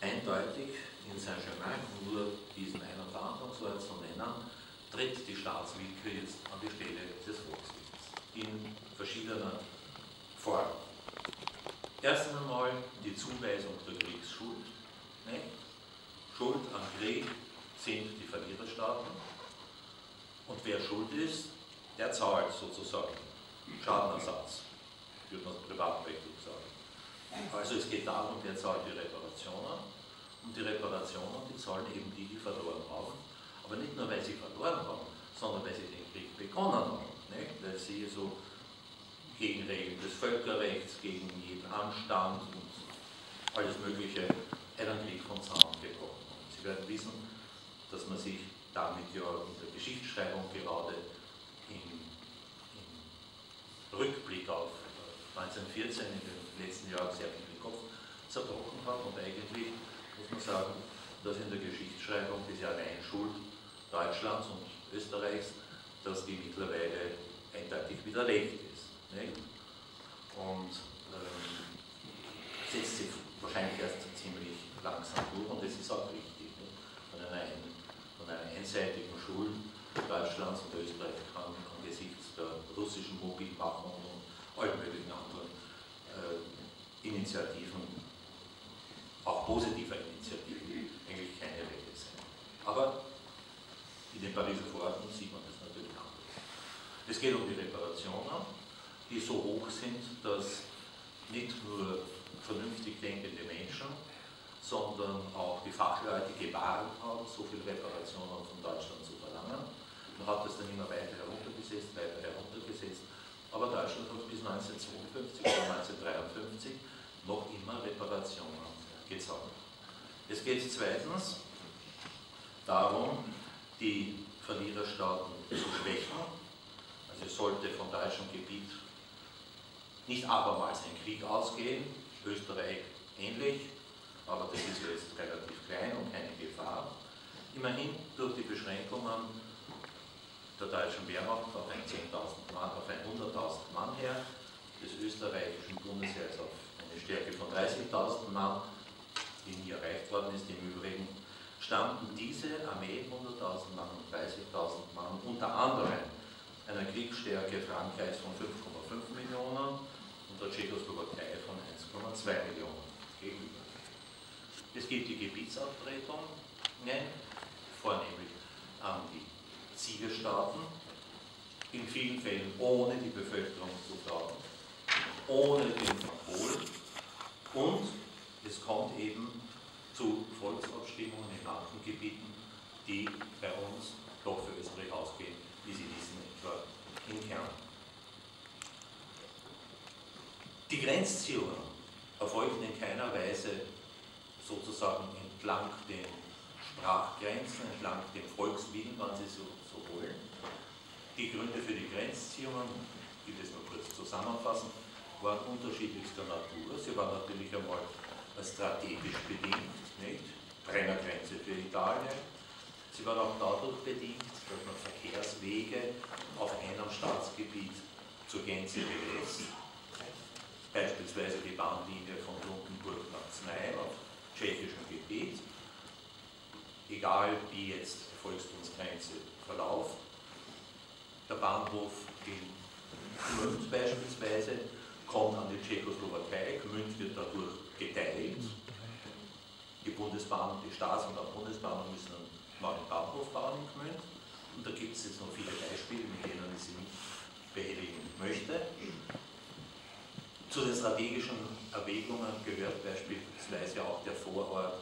eindeutig in Saint-Germain, nur diesen einen oder anderen Wort zu nennen, tritt die Staatswillkür jetzt an die Stelle des Volkswillens in verschiedener Form. Erst einmal die Zuweisung der Kriegsschuld. Nicht? Schuld am Krieg sind die Verliererstaaten und wer schuld ist, der zahlt sozusagen Schadenersatz, würde man privatrechtlich sagen. Also es geht darum, wer zahlt die Reparationen und die Reparationen, die zahlen eben die, die verloren haben, aber nicht nur, weil sie verloren haben, sondern weil sie den Krieg begonnen haben, nicht? weil sie so gegen Regeln des Völkerrechts, gegen jeden Anstand und alles Mögliche einen Krieg von Zaun gebrochen haben. Sie werden wissen, dass man sich damit ja in der Geschichtsschreibung gerade im Rückblick auf 1914 in den letzten Jahren sehr viel den Kopf zerbrochen hat und eigentlich muss man sagen, dass in der Geschichtsschreibung diese Alleinschuld Deutschlands und Österreichs, dass die mittlerweile eindeutig widerlegt ist. Nicht? Und ähm, setzt sich wahrscheinlich erst ziemlich langsam durch und das ist auch richtig. Von, einer, von einer einseitigen Schuld Deutschlands und Österreich kann angesichts der russischen Mobilmachung und allen möglichen anderen Initiativen, auch positiver Initiativen, eigentlich keine Rede sein. Aber in den Pariser Verordnungen sieht man das natürlich anders. Es geht um die Reparationen, die so hoch sind, dass nicht nur vernünftig denkende Menschen, sondern auch die Fachleute gewarnt haben, so viel Reparationen von Deutschland zu verlangen. Man hat das dann immer weiter heruntergesetzt, weiter heruntergesetzt, aber Deutschland hat bis 1952 oder 1953 noch immer Reparationen gezahlt. Es geht zweitens darum, die Verliererstaaten zu schwächen. Also es sollte vom deutschen Gebiet nicht abermals ein Krieg ausgehen, Österreich ähnlich, aber das ist jetzt relativ klein und keine Gefahr. Immerhin durch die Beschränkungen der deutschen Wehrmacht auf ein 10.000 Mann, auf ein 100.000 Mann her, des österreichischen Bundesheers auf eine Stärke von 30.000 Mann, die nie erreicht worden ist im Übrigen, standen diese Armee, 100.000 Mann und 30.000 Mann, unter anderem einer Kriegsstärke Frankreichs von 5,5 Millionen und der Tschechoslowakei von 1,2 Millionen gegenüber. Es gibt die Gebietsabtretung, vornehmlich an die Siegerstaaten, in vielen Fällen ohne die Bevölkerung zu fragen, ohne den Monopol und es kommt eben zu Volksabstimmungen in manchen Gebieten, die bei uns doch für Österreich ausgehen, wie Sie wissen, etwa in Kern. Die Grenzziehungen erfolgten in keiner Weise sozusagen entlang den Sprachgrenzen, entlang dem Volkswillen, wenn Sie so. Die Gründe für die Grenzziehungen, ich will das nur kurz zusammenfassen, waren unterschiedlichster Natur. Sie waren natürlich einmal strategisch bedingt, nicht? Brennergrenze für Italien. Sie waren auch dadurch bedingt, dass man Verkehrswege auf einem Staatsgebiet zur Gänze belässt. Beispielsweise die Bahnlinie von Lundenburg nach Znaim auf tschechischem Gebiet. Egal wie jetzt die Volksbundsgrenze verläuft. Der Bahnhof in Gmünd beispielsweise kommt an die Tschechoslowakei, Gmünd wird dadurch geteilt. Die Bundesbahn, die Staats- und auch Bundesbahnen müssen einen neuen Bahnhof bauen in Gmünd. Und da gibt es jetzt noch viele Beispiele, mit denen ich Sie nicht behelligen möchte. Zu den strategischen Erwägungen gehört beispielsweise auch der Vorort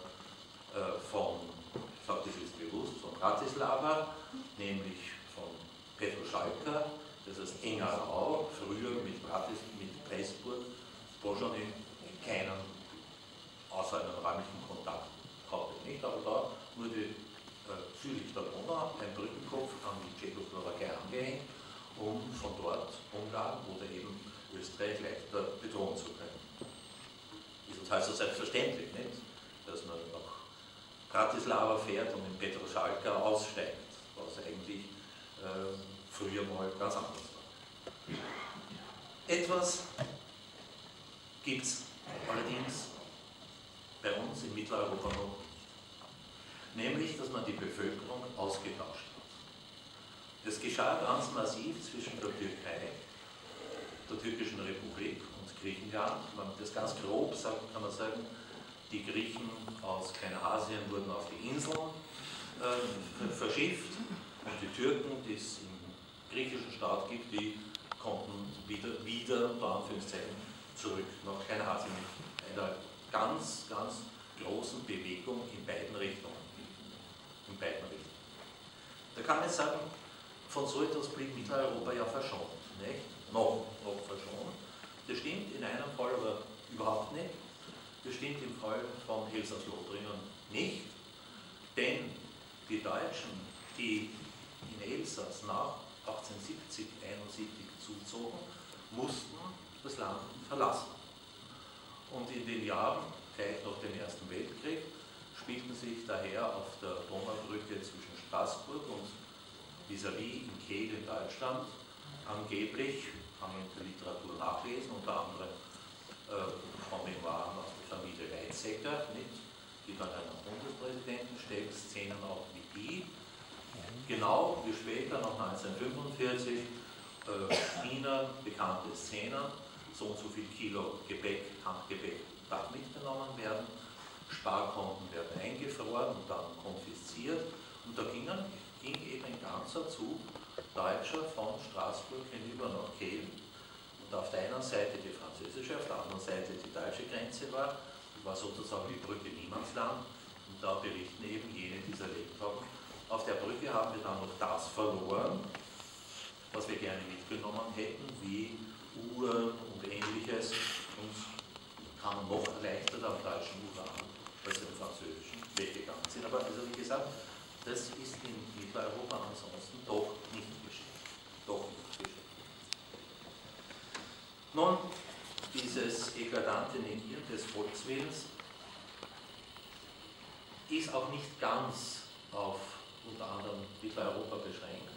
äh, von, ich sage das ist bewusst, von Bratislava, nämlich Petroschalka, das heißt Engerau, früher mit, Bratis, mit Pressburg, Bojany keinen außer einem räumlichen Kontakt hatte. Nicht? Aber da wurde äh, südlich der Donau ein Brückenkopf an die Tschechoslowakei angehängt, um von dort Ungarn oder eben Österreich leichter bedrohen zu können. Ist uns also selbstverständlich, nicht? dass man nach Bratislava fährt und in Petroschalka aussteigt, was eigentlich äh, früher mal ganz anders war. Etwas gibt es allerdings bei uns in Mitteleuropa noch. Nämlich, dass man die Bevölkerung ausgetauscht hat. Das geschah ganz massiv zwischen der Türkei, der türkischen Republik und Griechenland. Man das ganz grob sagt, kann man sagen, die Griechen aus Kleinasien wurden auf die Inseln äh, verschifft und die Türken, die es im griechischen Staat gibt, die konnten wieder, wieder unter Anführungszeichen, zurück nach Kleinasien mit einer ganz, ganz großen Bewegung in beiden Richtungen. In beiden Richtungen. Da kann man sagen, von so etwas blieb Mitteleuropa ja verschont. Nicht? Noch, noch verschont. Das stimmt in einem Fall aber überhaupt nicht. Das stimmt im Fall von Elsass-Lothringen nicht, denn die Deutschen, die in Elsass nach 1870, 71 zuzogen, mussten das Land verlassen. Und in den Jahren gleich nach dem Ersten Weltkrieg spielten sich daher auf der Donaubrücke zwischen Straßburg und vis-à-vis -vis in Kehl in Deutschland angeblich, kann man in der Literatur nachlesen, unter anderem äh, von Memoiren aus Familie Weizsäcker, nicht? die dann einen Bundespräsidenten stellt, Szenen auch wie die. Genau wie später, noch 1945, äh, China bekannte Szenen, so und so viel Kilo Gebäck, Handgebäck darf mitgenommen werden, Sparkonten werden eingefroren und dann konfisziert. Und da gingen, ging eben ein ganzer Zug Deutscher von Straßburg hinüber nach Kehl auf der einen Seite die französische, auf der anderen Seite die deutsche Grenze war, war sozusagen die Brücke Niemandsland und da berichten eben jene, die es erlebt haben. Auf der Brücke haben wir dann noch das verloren, was wir gerne mitgenommen hätten, wie Uhren und ähnliches und kann noch leichter am deutschen Uran als im französischen weggegangen sind. Aber also wie gesagt, das ist in Mitteleuropa ansonsten doch nicht geschehen. Doch nicht. Nun, dieses eklatante Negieren des Volkswillens ist auch nicht ganz auf unter anderem Mitteleuropa beschränkt.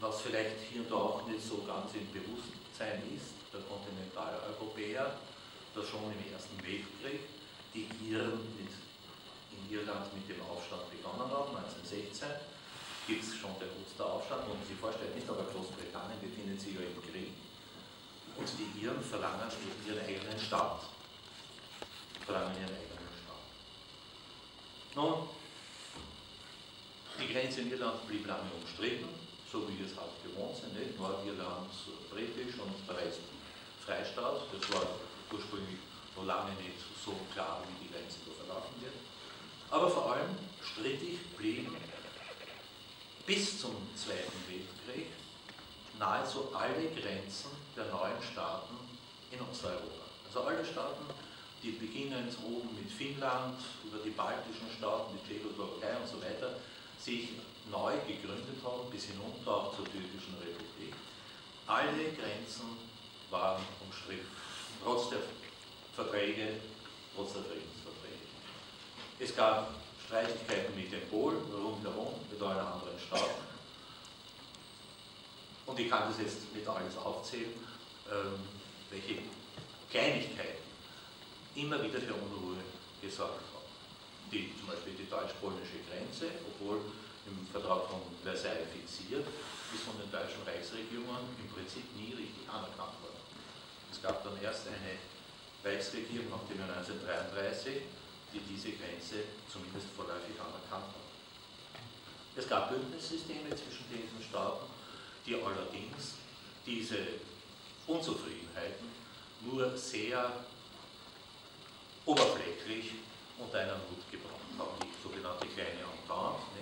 Was vielleicht hier und da auch nicht so ganz im Bewusstsein ist, der Kontinentaleuropäer, dass schon im Ersten Weltkrieg die Iren mit, in Irland mit dem Aufstand begonnen haben, 1916, gibt es schon den Osteraufstand, und Sie vorstellen, nicht aber Großbritannien befindet sich ja im Krieg und die Iren verlangen ihren eigenen Staat. Verlangen ihren eigenen Staat. Nun, die Grenze in Irland blieb lange umstritten, so wie wir es halt gewohnt sind. Nicht? Nordirland britisch und der Rest Freistaat. Das war ursprünglich noch lange nicht so klar, wie die Grenze da verlaufen wird. Aber vor allem strittig blieben bis zum Zweiten Weltkrieg nahezu alle Grenzen der neuen Staaten in Osteuropa. Also alle Staaten, die beginnend oben mit Finnland, über die baltischen Staaten, die Tschechoslowakei und so weiter, sich neu gegründet haben, bis hinunter auch zur türkischen Republik. Alle Grenzen waren umstritten, trotz der Verträge, trotz der Friedensverträge. Es gab Streitigkeiten mit den Polen rundherum, mit allen anderen Staaten. Und ich kann das jetzt nicht alles aufzählen, ähm, welche Kleinigkeiten immer wieder für Unruhe gesorgt haben. Die, zum Beispiel die deutsch-polnische Grenze, obwohl im Vertrag von Versailles fixiert, ist von den deutschen Reichsregierungen im Prinzip nie richtig anerkannt worden. Es gab dann erst eine Reichsregierung nach dem Jahr 1933, die diese Grenze zumindest vorläufig anerkannt hat. Es gab Bündnissysteme zwischen diesen Staaten, die allerdings diese Unzufriedenheiten nur sehr oberflächlich unter einen Hut gebracht haben. Die sogenannte kleine Entente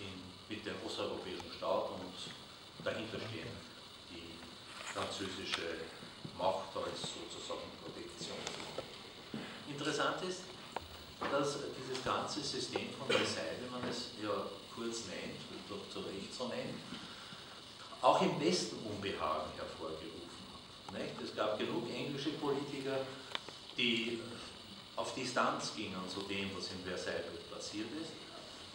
in, mit dem osteuropäischen Staat und dahinter stehen die französische Macht als sozusagen Protektionsmacht. Interessant ist, dass dieses ganze System von Versailles, wenn man es ja kurz nennt, doch zu Recht so nennt, auch im Westen Unbehagen hervorgerufen hat. Nicht? Es gab genug englische Politiker, die auf Distanz gingen zu dem, was in Versailles passiert ist.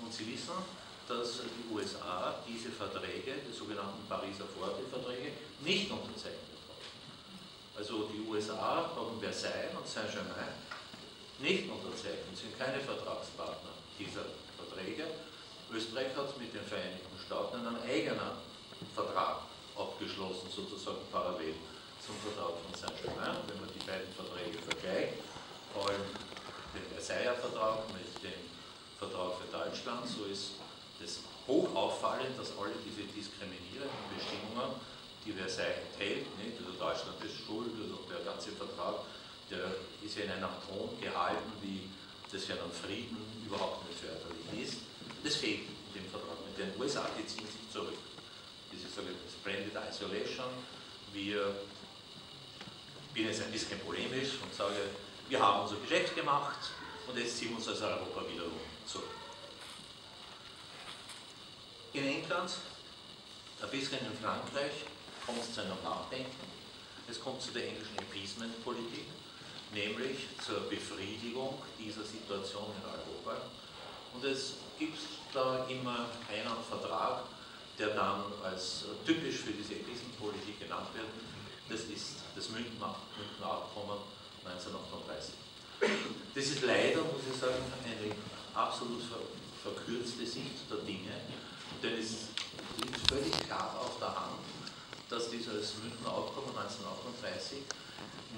Und sie wissen, dass die USA diese Verträge, die sogenannten Pariser Vorteilverträge, nicht unterzeichnet haben. Also die USA haben Versailles und Saint-Germain nicht unterzeichnet, sind keine Vertragspartner dieser Verträge. Österreich hat mit den Vereinigten Staaten einen eigenen Vertrag abgeschlossen, sozusagen parallel zum Vertrag von Saint-Germain. Wenn man die beiden Verträge vergleicht, vor allem den Versailler Vertrag mit dem Vertrag für Deutschland, so ist es hoch auffallend, dass alle diese diskriminierenden Bestimmungen, die Versailles enthält, nicht? also Deutschland ist schuld, also der ganze Vertrag der ist ja in einem Ton gehalten, wie das für einen Frieden überhaupt nicht förderlich ist. Das fehlt in dem Vertrag. Mit den USA, die ziehen sich zurück. Diese sogenannte Splendid Isolation. Wir, ich bin jetzt ein bisschen polemisch und sage, wir haben unser Geschäft gemacht und jetzt ziehen wir uns als Europa wiederum zurück. In England, ein bisschen in Frankreich, kommt es zu einem Nachdenken. Es kommt zu der englischen Appeasement-Politik nämlich zur Befriedigung dieser Situation in Europa. Und es gibt da immer einen Vertrag, der dann als typisch für diese Krisenpolitik genannt wird. Das ist das Münchner, Abkommen 1938. Das ist leider, muss ich sagen, eine absolut verkürzte Sicht der Dinge, denn es liegt völlig klar auf der Hand, dass dieses Münchner Abkommen 1938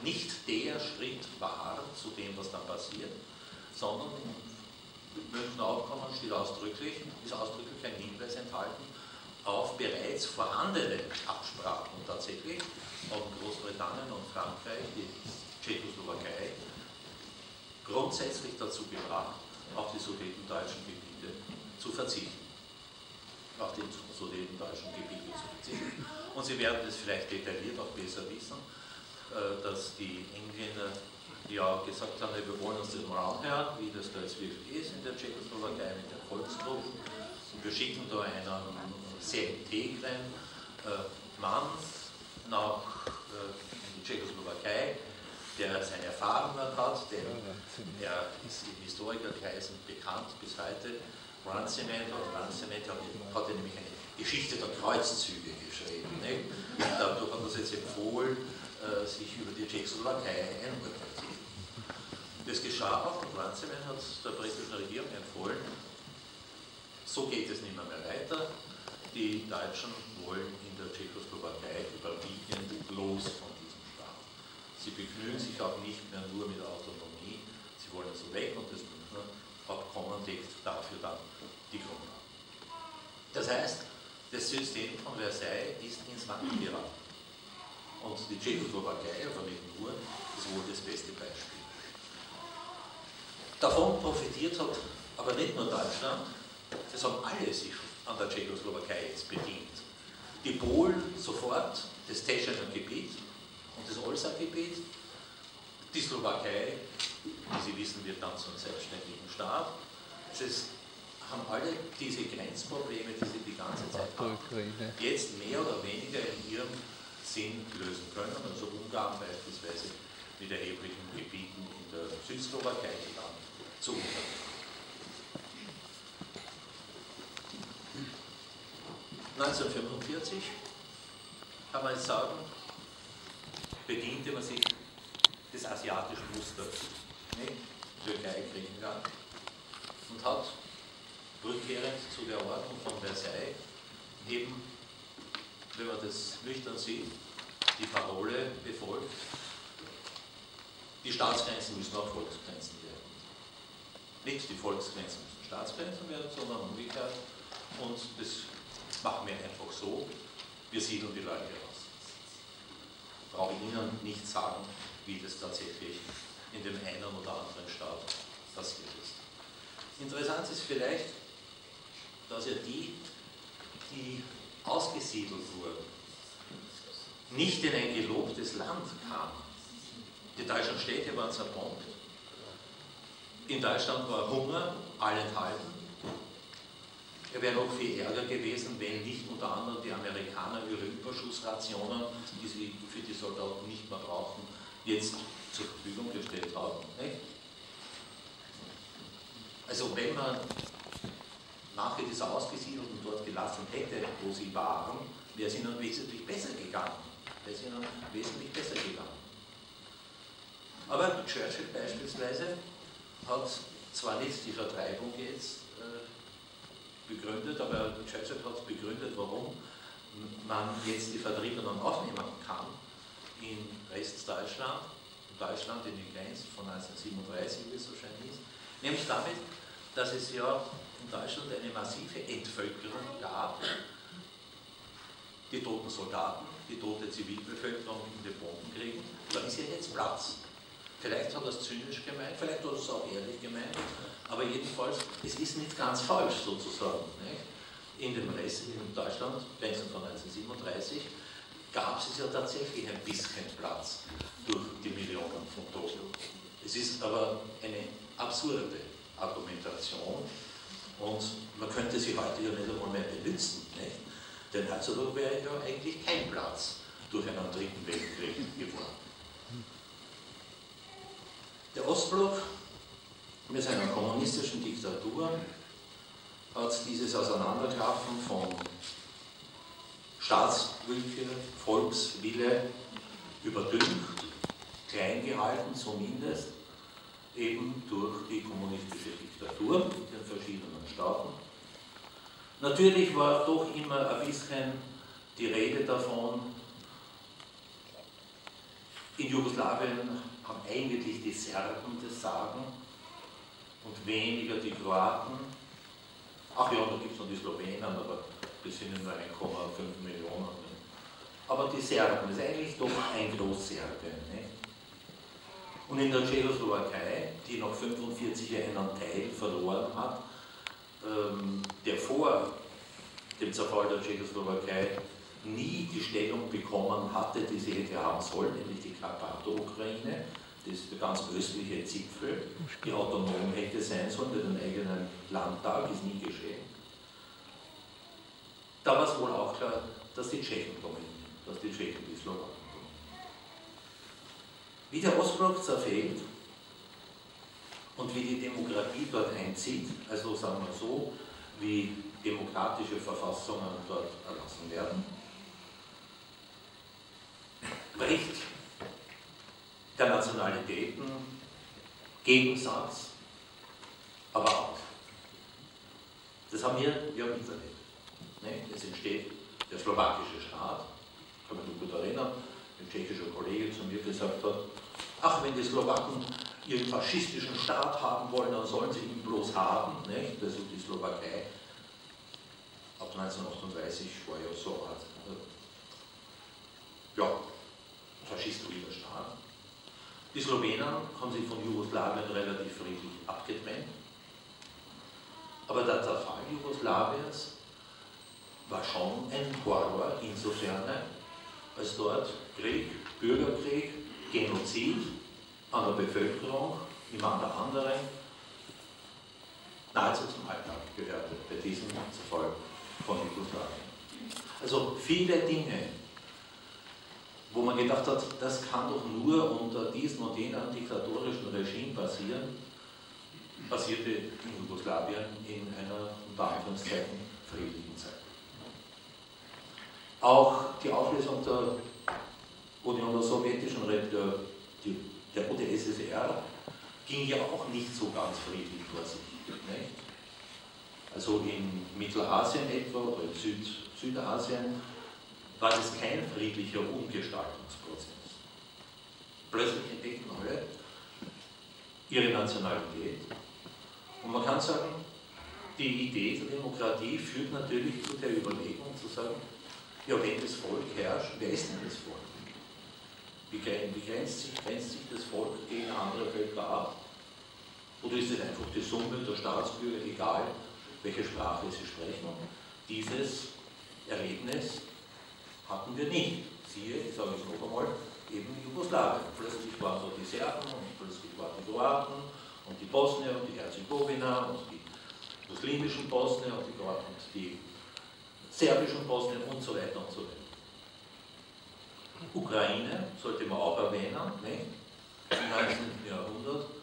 nicht der Schritt war zu dem, was dann passiert, sondern im Münchner Abkommen steht ausdrücklich, ist ausdrücklich ein Hinweis enthalten auf bereits vorhandene Absprachen. Tatsächlich haben Großbritannien und Frankreich die Tschechoslowakei grundsätzlich dazu gebracht, auf die sudetendeutschen Gebiete zu verzichten. Auf die sudetendeutschen Gebiete zu verzichten. Und Sie werden das vielleicht detailliert auch besser wissen äh, dass die Engländer ja gesagt haben, wir wollen uns das mal anhören, wie das da jetzt wirklich ist in der Tschechoslowakei mit den Volksgruppen. Wir schicken da einen sehr integren äh, Mann nach äh, in die Tschechoslowakei, der seine Erfahrungen hat, denn er ist in Historikerkreisen bekannt bis heute. Runciman, Runciman hat, hat nämlich eine Geschichte der Kreuzzüge geschrieben. Nicht? Dadurch hat er es jetzt empfohlen, äh, sich über die Tschechoslowakei einurteilen. Das geschah auch und Runciman hat der britischen Regierung empfohlen, so geht es nicht mehr, mehr weiter. Die Deutschen wollen in der Tschechoslowakei überwiegend los von. Sie begnügen sich auch nicht mehr nur mit Autonomie, sie wollen so weg und das Münchner Abkommen legt dafür dann die Grundlage. Das heißt, das System von Versailles ist ins Wanken geraten. Und die Tschechoslowakei, aber nicht nur, ist wohl das beste Beispiel. Davon profitiert hat aber nicht nur Deutschland, es haben alle sich an der Tschechoslowakei jetzt bedient. Die Polen sofort, das Teschener Gebiet und das Olsa-Gebiet, die Slowakei, wie Sie wissen, wird dann zum selbstständigen Staat. Es haben alle diese Grenzprobleme, die sie die ganze Zeit haben, jetzt mehr oder weniger in ihrem Sinn lösen können. Also Ungarn beispielsweise mit erheblichen Gebieten in der Südslowakei, die dann zu unternehmen. 1945 kann man jetzt sagen, bediente man sich des asiatischen Musters, ne? Türkei, Griechenland, und hat rückkehrend zu der Ordnung von Versailles eben wenn man das nüchtern sieht, die Parole befolgt, die Staatsgrenzen müssen auch Volksgrenzen werden. Nicht die Volksgrenzen müssen Staatsgrenzen werden, sondern umgekehrt. Und das machen wir einfach so, wir siedeln die Leute aus. Brauche Ihnen nicht sagen, wie das tatsächlich in dem einen oder anderen Staat passiert ist. Interessant ist vielleicht, dass ja die, die ausgesiedelt wurden, nicht in ein gelobtes Land kamen. Die deutschen Städte waren zerbombt. In Deutschland war Hunger allenthalben. Es wäre noch viel ärger gewesen, wenn nicht unter anderem die Amerikaner ihre Überschussrationen, die sie für die Soldaten nicht mehr brauchen, jetzt zur Verfügung gestellt haben. Nicht? Also wenn man nachher dieser Ausgesiedelten dort gelassen hätte, wo sie waren, wäre es ihnen wesentlich besser gegangen. Wäre es ihnen wesentlich besser gegangen. Aber Churchill beispielsweise hat zwar nicht die Vertreibung jetzt äh, begründet, aber Churchill hat begründet, warum man jetzt die Vertriebenen aufnehmen kann in Westdeutschland, in Deutschland in die Grenze von 1937, wie es so schön ist, nämlich damit, dass es ja in Deutschland eine massive Entvölkerung gab, die toten Soldaten, die tote Zivilbevölkerung in den Bombenkriegen, da ist ja jetzt Platz. Vielleicht hat er es zynisch gemeint, vielleicht hat er es auch ehrlich gemeint, aber jedenfalls, es ist nicht ganz falsch sozusagen. Nicht? In dem Rest, in Deutschland, Grenzen von 1937, gab es ja tatsächlich ein bisschen Platz durch die Millionen von Toten. Es ist aber eine absurde Argumentation und man könnte sie heute ja nicht einmal mehr benutzen. Nicht? Denn heutzutage wäre ja eigentlich kein Platz durch einen dritten Weltkrieg geworden. Der Ostblock mit seiner kommunistischen Diktatur hat dieses Auseinanderklaffen von Staatswillkür, Volkswille überdünkt, klein gehalten zumindest, eben durch die kommunistische Diktatur in den verschiedenen Staaten. Natürlich war doch immer ein bisschen die Rede davon, in Jugoslawien haben eigentlich die Serben das Sagen und weniger die Kroaten. Ach ja, da gibt es noch die Slowenen, aber wir sind nur 1,5 Millionen. Aber die Serben, das ist eigentlich doch ein Großserbe. Nicht? Und in der Tschechoslowakei, die nach 45 Jahren einen Teil verloren hat, ähm, der vor dem Zerfall der Tschechoslowakei nie die Stellung bekommen hatte, die sie hätte haben sollen, nämlich die Karpato-Ukraine, das ist der ganz östliche Zipfel, die autonom hätte sein sollen mit einem eigenen Landtag, ist nie geschehen. Da war es wohl auch klar, dass die Tschechen dominieren, dass die Tschechen die Slowaken dominieren. Wie der Ostblock zerfällt und wie die Demokratie dort einzieht, also sagen wir so, wie demokratische Verfassungen dort erlassen werden, bricht der Nationalitäten Gegensatz aber auf. Das haben wir ja im Internet. Es entsteht der slowakische Staat, kann man sich gut erinnern, ein tschechischer Kollege zu mir gesagt hat, ach, wenn die Slowaken ihren faschistischen Staat haben wollen, dann sollen sie ihn bloß haben. Nicht? Also die Slowakei ab 1938 war ja so Art ja, faschistoider Staat. Die Slowenen haben sich von Jugoslawien relativ friedlich abgetrennt. Aber der Zerfall Jugoslawiens war schon ein Horror insofern, als dort Krieg, Bürgerkrieg, Genozid an der Bevölkerung, wie man der anderen, nahezu zum Alltag gehörte bei diesem Zerfall von Jugoslawien. Also viele Dinge, wo man gedacht hat, das kann doch nur unter diesem und jenem diktatorischen Regime passieren, passierte in Jugoslawien in einer unter friedlichen Zeit. Auch die Auflösung der Union der sowjetischen der, der UdSSR ging ja auch nicht so ganz friedlich vor sich. Also in Mittelasien etwa oder in Süd, Südasien war das kein friedlicher Umgestaltungsprozess. Plötzlich entdeckten alle ihre Nationalität und man kann sagen, die Idee der Demokratie führt natürlich zu der Überlegung zu sagen, ja, wenn das Volk herrscht, wer ist denn das Volk? Wie, wie grenzt, sich, grenzt sich das Volk gegen andere Völker ab? Oder ist es einfach die Summe der Staatsbürger, egal welche Sprache sie sprechen? Dieses Erlebnis hatten wir nicht. Siehe, ich sage es noch einmal, eben Jugoslawien. Plötzlich waren so die Serben und plötzlich waren die Kroaten und die Bosnier und die Herzegowina und die muslimischen Bosnier und die, und die serbischen Bosnien und so weiter und so weiter. Ukraine sollte man auch erwähnen, nicht? im 19. Jahrhundert